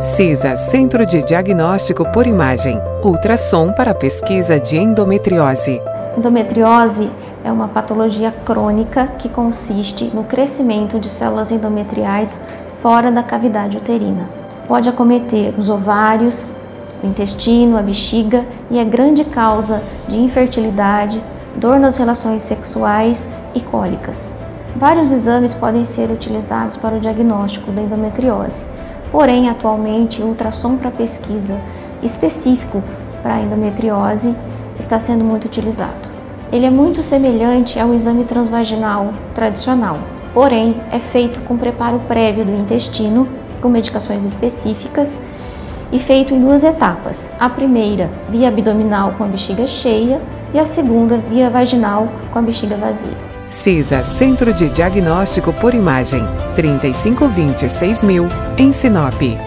CISA Centro de Diagnóstico por Imagem. Ultrassom para pesquisa de endometriose. Endometriose é uma patologia crônica que consiste no crescimento de células endometriais fora da cavidade uterina. Pode acometer os ovários, o intestino, a bexiga e é grande causa de infertilidade, dor nas relações sexuais e cólicas. Vários exames podem ser utilizados para o diagnóstico da endometriose, porém, atualmente, o ultrassom para pesquisa específico para endometriose está sendo muito utilizado. Ele é muito semelhante ao exame transvaginal tradicional, porém, é feito com preparo prévio do intestino, com medicações específicas e feito em duas etapas. A primeira, via abdominal com a bexiga cheia, e a segunda, via vaginal com a bexiga vazia. CISA Centro de Diagnóstico por Imagem 3526 mil, em Sinop.